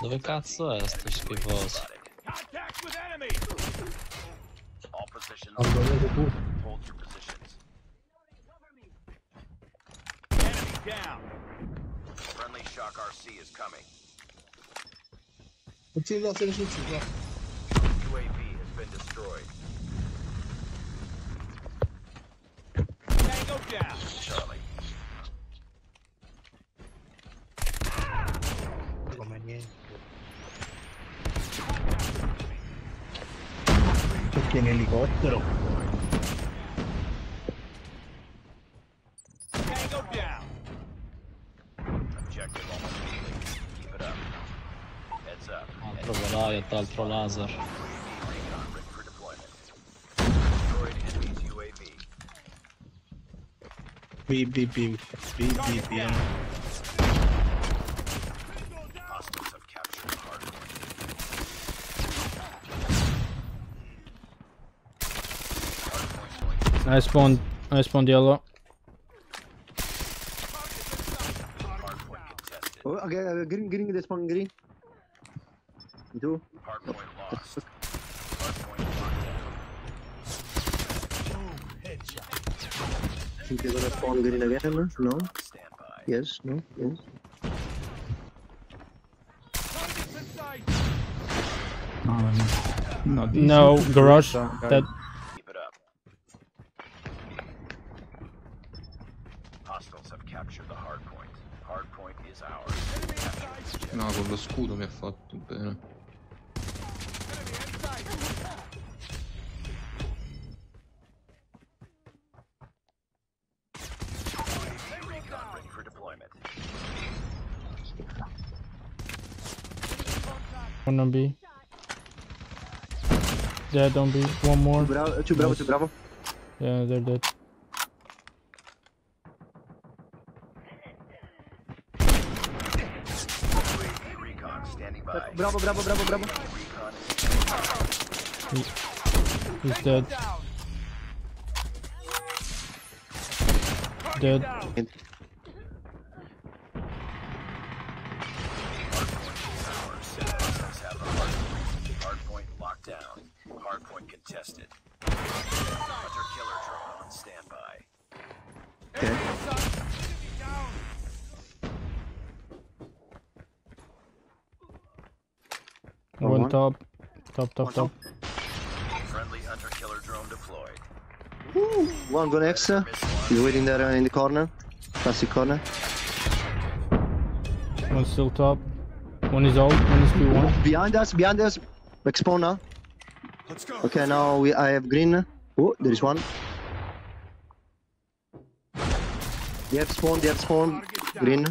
Dove cazzo è sto schifoso? Contact with enemy. All positions. Abbandonato. Hold your positions. Enemy down. Friendly Shock RC is coming. Continui là, se ne sul cibo. UAV has been destroyed. Tango down. Charlie. Perché in elicottero? Altro Goliath, altro laser. BBB, BBB. I spawned. I spawned yellow. hardpoint contested. Oh, okay, uh, green, green, they spawn green. Two. Hardpoint lost. Hardpoint locked down. Think they're gonna spawn green again? No? Standby. Yes, no, yes. Targets in sight. No, this No, is- garage. guys. Hostiles have captured the hardpoint. Hardpoint is ours. Capture this objective. No, con lo scudo mi ha fatto bene. Enemy in sight. Recon ready for deployment. One on B. Dead on B. One more. Bravo, two bravo, two bravo. Yeah, they're dead. Bravo, bravo, bravo, bravo. Recon is He's dead. Dead. Down. ours. Hostiles have the hardpoint. Hardpoint locked down. Hardpoint contested. Hunter killer drone on standby. Okay. One one. top. Top, top, One top. Friendly hunter killer drone deployed. One go next. Missile He's waiting there uh, in the corner. Classic corner. One still top. One is out. One is P1. Behind us, behind us. Back spawn now. Let's go. Okay, now we I have green. Oh, there is one. They have spawn, they have spawn. Green.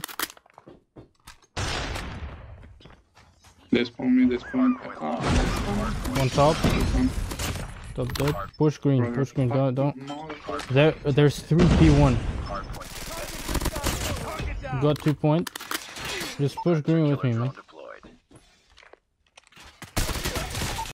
They spawn me, they spawn. One top. Top dead. Push green. Push green. Don't, don't. There, there's three P1. hardpoint contested. Target down. Got two point. Just push green with me, man. Drone